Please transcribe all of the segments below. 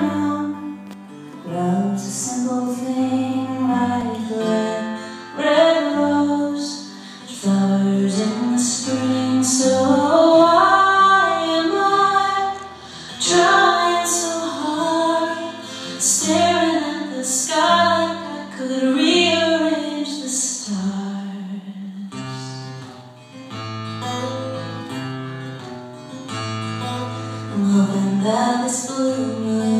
moon. Love's a simple thing like a red, rose. Flowers in the spring, so why am I trying so hard? Staring at the sky I could rearrange the stars. I'm hoping that this blue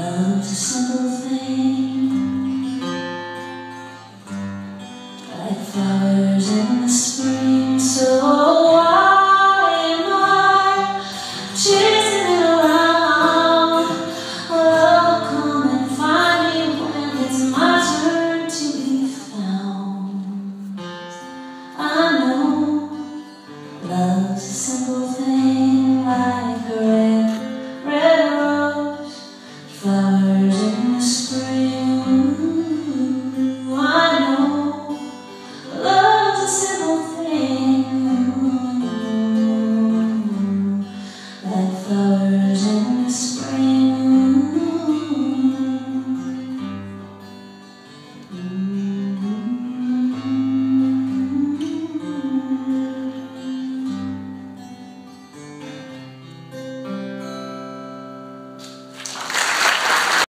Love's a simple thing Like flowers in the spring So flowers in the spring.